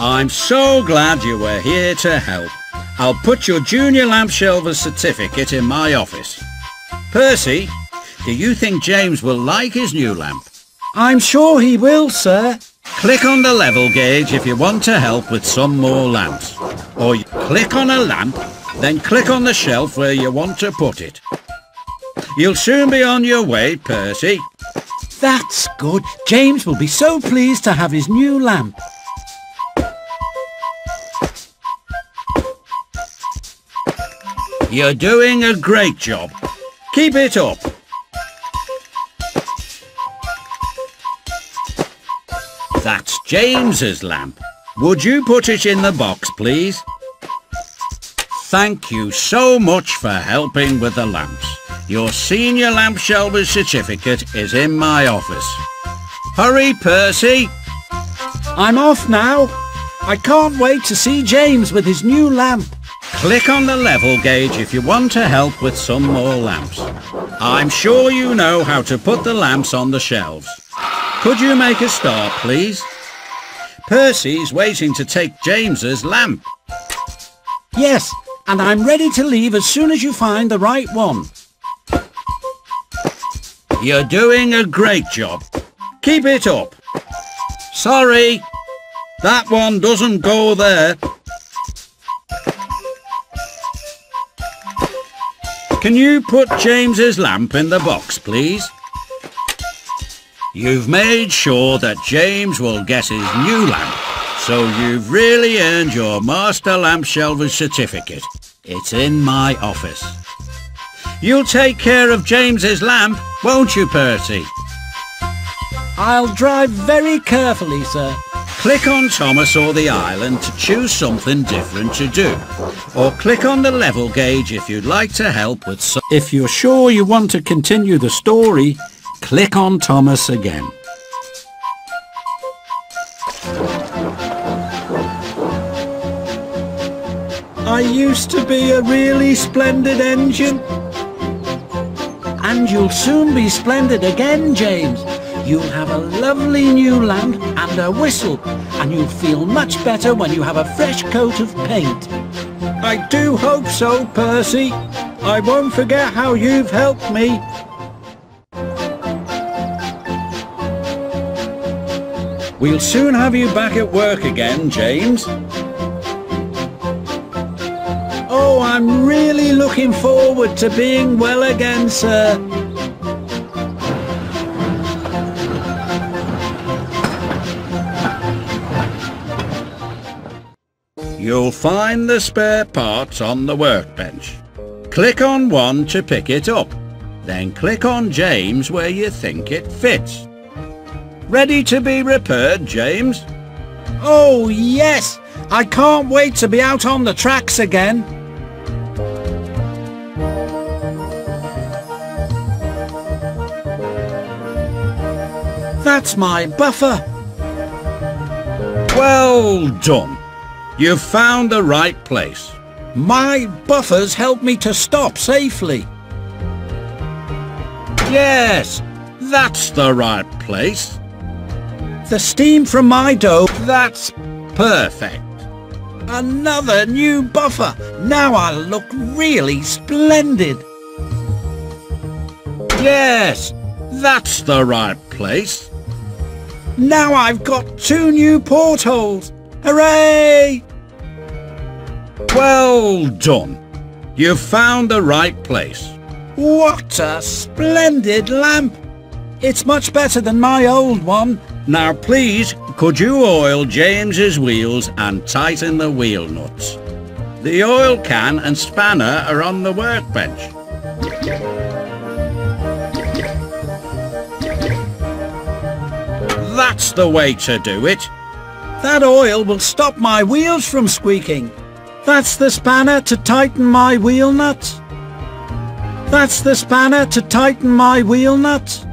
I'm so glad you were here to help. I'll put your Junior Lamp Shelver certificate in my office. Percy, do you think James will like his new lamp? I'm sure he will, sir. Click on the level gauge if you want to help with some more lamps. Or you click on a lamp, then click on the shelf where you want to put it. You'll soon be on your way, Percy. That's good. James will be so pleased to have his new lamp. You're doing a great job. Keep it up. That's James's lamp. Would you put it in the box, please? Thank you so much for helping with the lamps. Your senior lamp shelver certificate is in my office. Hurry, Percy! I'm off now. I can't wait to see James with his new lamp. Click on the level gauge if you want to help with some more lamps. I'm sure you know how to put the lamps on the shelves. Could you make a start, please? Percy's waiting to take James's lamp. Yes, and I'm ready to leave as soon as you find the right one. You're doing a great job. Keep it up. Sorry, that one doesn't go there. Can you put James's lamp in the box, please? You've made sure that James will get his new lamp, so you've really earned your Master Lamp Shelver certificate. It's in my office. You'll take care of James's lamp, won't you, Percy? I'll drive very carefully, sir. Click on Thomas or the island to choose something different to do. Or click on the level gauge if you'd like to help with some... If you're sure you want to continue the story, click on Thomas again. I used to be a really splendid engine. And you'll soon be splendid again, James. You'll have a lovely new lamp and a whistle, and you'll feel much better when you have a fresh coat of paint. I do hope so, Percy. I won't forget how you've helped me. We'll soon have you back at work again, James. Oh, I'm really looking forward to being well again, sir. You'll find the spare parts on the workbench. Click on one to pick it up. Then click on James where you think it fits. Ready to be repaired, James? Oh, yes! I can't wait to be out on the tracks again. That's my buffer. Well done. You've found the right place. My buffers help me to stop safely. Yes, that's the right place. The steam from my dough. That's perfect. Another new buffer. Now I'll look really splendid. Yes, that's the right place. Now I've got two new portholes. Hooray! Well done. You've found the right place. What a splendid lamp! It's much better than my old one. Now please, could you oil James's wheels and tighten the wheel nuts? The oil can and spanner are on the workbench. That's the way to do it. That oil will stop my wheels from squeaking. That's the spanner to tighten my wheel nuts. That's the spanner to tighten my wheel nuts.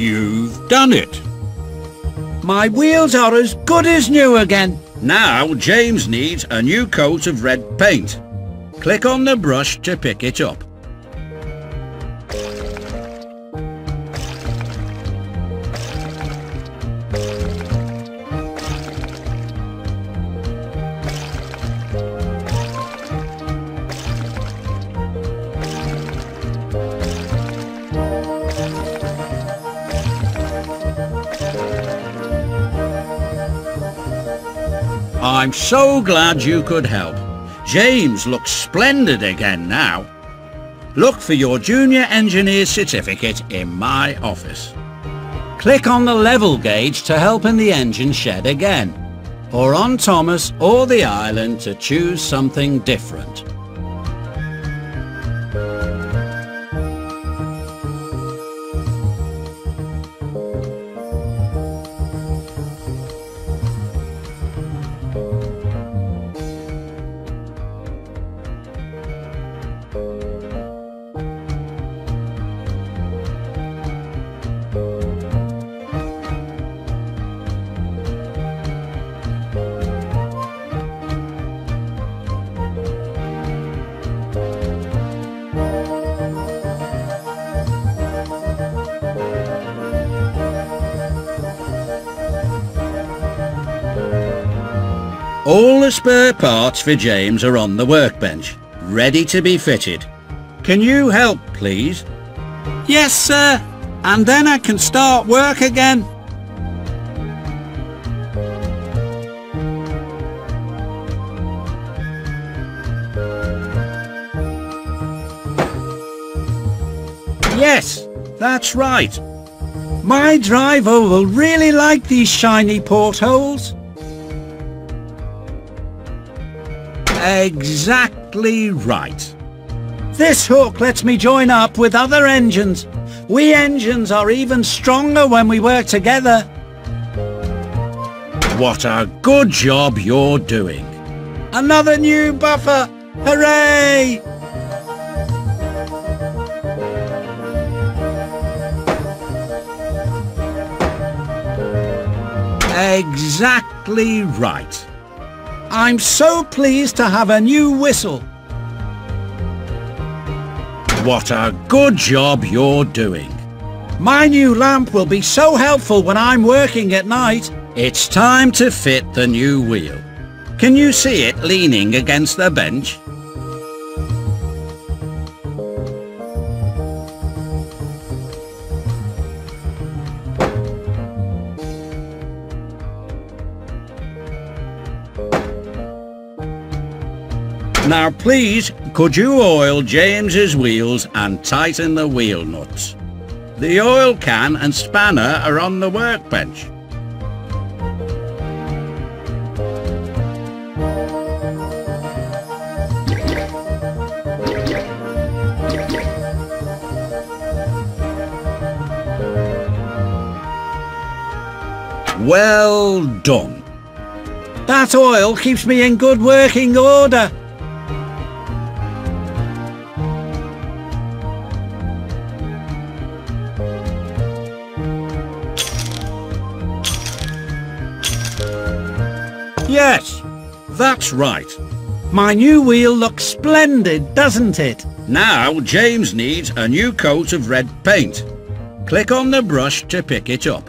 You've done it. My wheels are as good as new again. Now James needs a new coat of red paint. Click on the brush to pick it up. I'm so glad you could help. James looks splendid again now. Look for your Junior Engineer certificate in my office. Click on the level gauge to help in the engine shed again, or on Thomas or the island to choose something different. All the spare parts for James are on the workbench, ready to be fitted. Can you help, please? Yes, sir. And then I can start work again. Yes, that's right. My driver will really like these shiny portholes. Exactly right. This hook lets me join up with other engines. We engines are even stronger when we work together. What a good job you're doing. Another new buffer! Hooray! Exactly right. I'm so pleased to have a new whistle. What a good job you're doing. My new lamp will be so helpful when I'm working at night. It's time to fit the new wheel. Can you see it leaning against the bench? Now please, could you oil James's wheels and tighten the wheel nuts? The oil can and spanner are on the workbench. Well done. That oil keeps me in good working order. Yes, that's right. My new wheel looks splendid, doesn't it? Now James needs a new coat of red paint. Click on the brush to pick it up.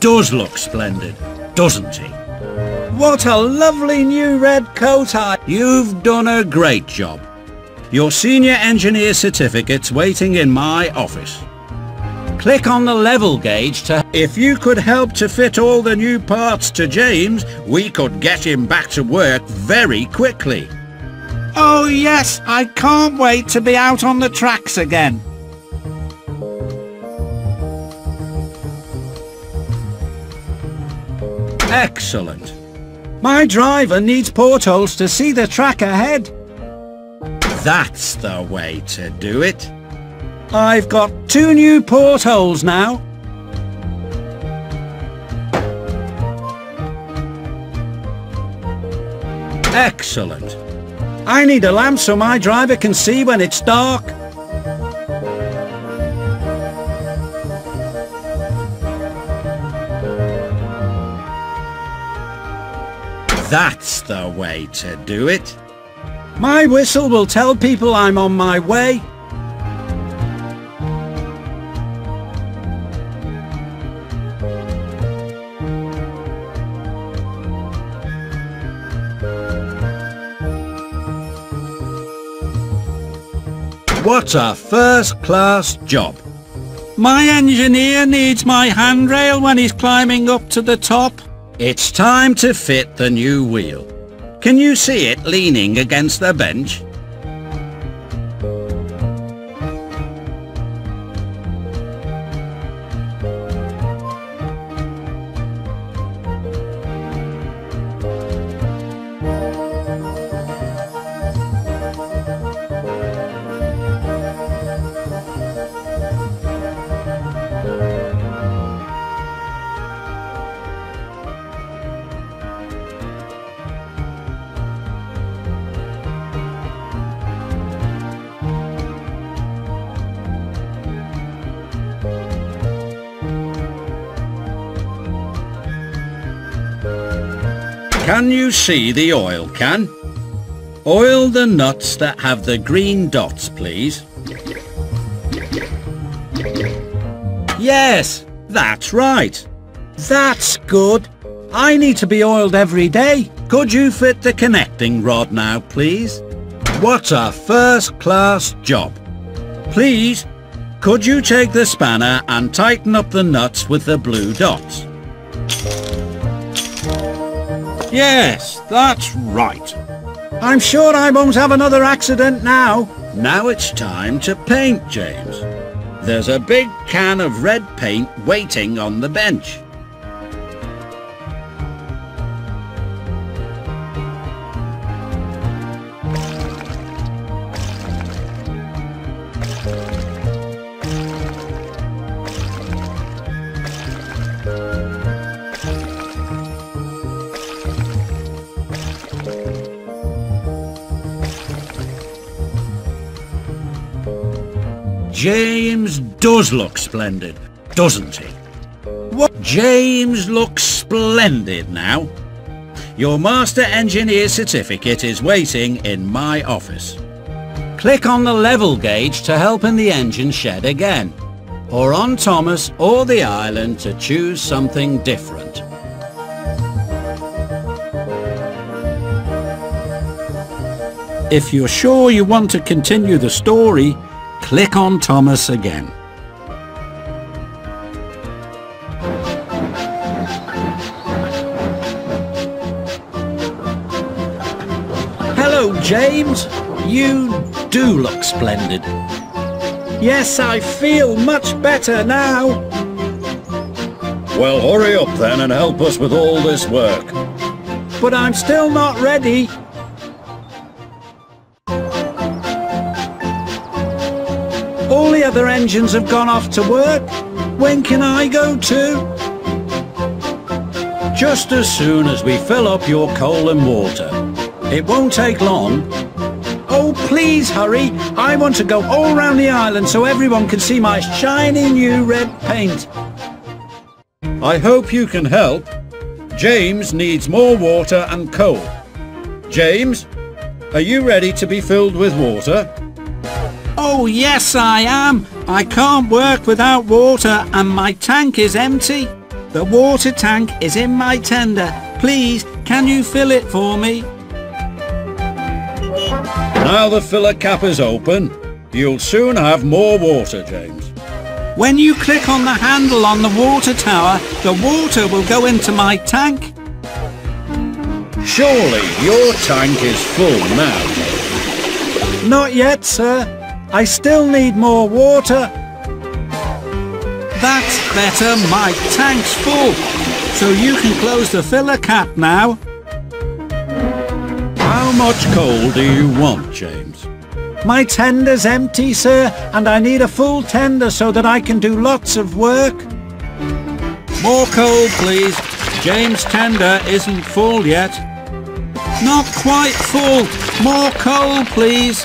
Does look splendid, doesn't he? What a lovely new red coat I... You've done a great job. Your senior engineer certificate's waiting in my office. Click on the level gauge to... If you could help to fit all the new parts to James, we could get him back to work very quickly. Oh yes, I can't wait to be out on the tracks again. Excellent. My driver needs portholes to see the track ahead. That's the way to do it. I've got two new portholes now. Excellent. I need a lamp so my driver can see when it's dark. That's the way to do it. My whistle will tell people I'm on my way. What a first-class job. My engineer needs my handrail when he's climbing up to the top. It's time to fit the new wheel. Can you see it leaning against the bench? Can you see the oil can? Oil the nuts that have the green dots, please. Yes, that's right. That's good. I need to be oiled every day. Could you fit the connecting rod now, please? What a first-class job. Please, could you take the spanner and tighten up the nuts with the blue dots? Yes, that's right. I'm sure I won't have another accident now. Now it's time to paint, James. There's a big can of red paint waiting on the bench. James does look splendid, doesn't he? What? James looks splendid now. Your Master Engineer certificate is waiting in my office. Click on the level gauge to help in the engine shed again, or on Thomas or the island to choose something different. If you're sure you want to continue the story, click on Thomas again. Hello, James. You do look splendid. Yes, I feel much better now. Well, hurry up then and help us with all this work. But I'm still not ready. Other engines have gone off to work. When can I go too? Just as soon as we fill up your coal and water. It won't take long. Oh, please hurry. I want to go all round the island so everyone can see my shiny new red paint. I hope you can help. James needs more water and coal. James, are you ready to be filled with water? Oh, yes, I am. I can't work without water and my tank is empty. The water tank is in my tender. Please, can you fill it for me? Now the filler cap is open, you'll soon have more water, James. When you click on the handle on the water tower, the water will go into my tank. Surely your tank is full now. Not yet, sir. I still need more water. That's better. My tank's full. So you can close the filler cap now. How much coal do you want, James? My tender's empty, sir, and I need a full tender so that I can do lots of work. More coal, please. James' tender isn't full yet. Not quite full. More coal, please.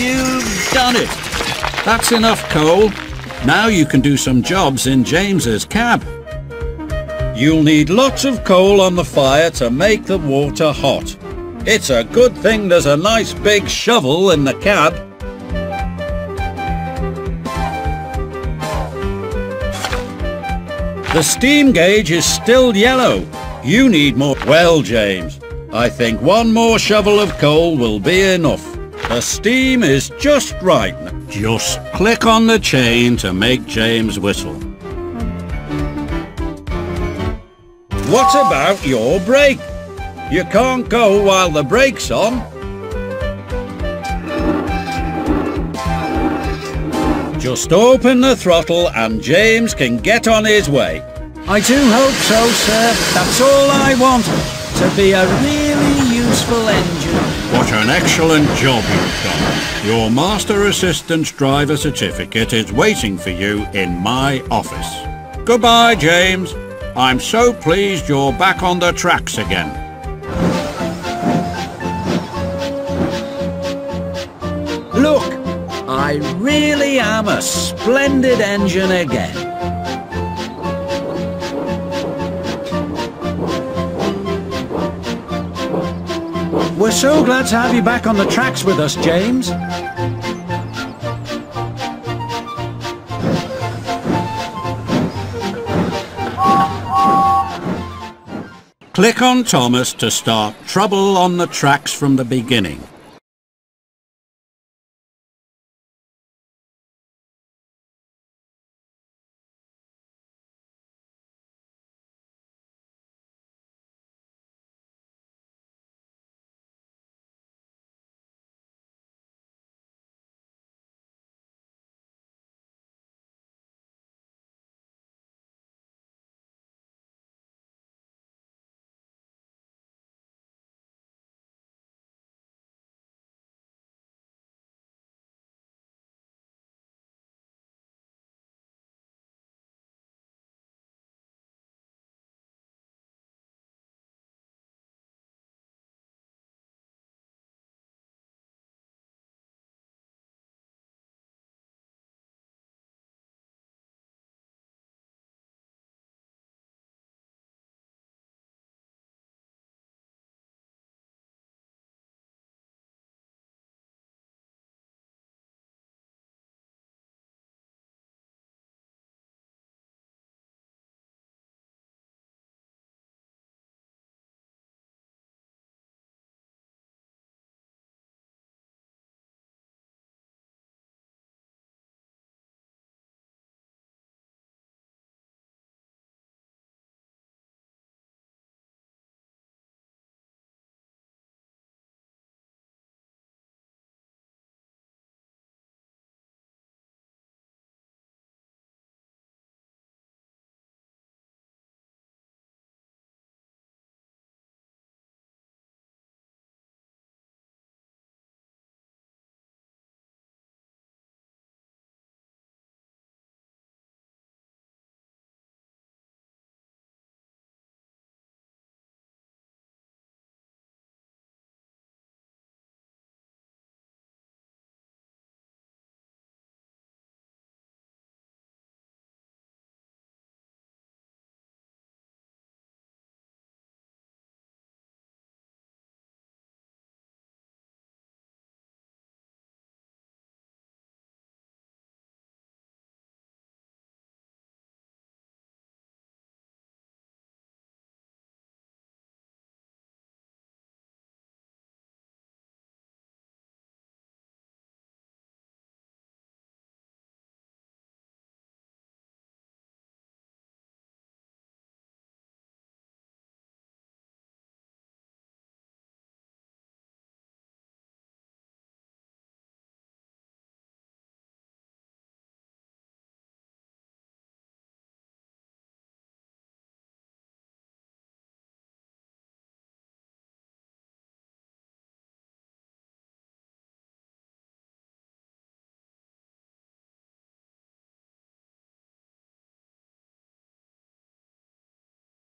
You've done it. That's enough coal. Now you can do some jobs in James's cab. You'll need lots of coal on the fire to make the water hot. It's a good thing there's a nice big shovel in the cab. The steam gauge is still yellow. You need more... Well, James, I think one more shovel of coal will be enough. The steam is just right. Just click on the chain to make James whistle. What about your brake? You can't go while the brake's on. Just open the throttle and James can get on his way. I do hope so, sir. That's all I want. To be a really useful engine. What an excellent job you've done. Your Master Assistant's driver certificate is waiting for you in my office. Goodbye, James. I'm so pleased you're back on the tracks again. Look, I really am a splendid engine again. We're so glad to have you back on the tracks with us, James. Click on Thomas to start Trouble on the Tracks from the beginning.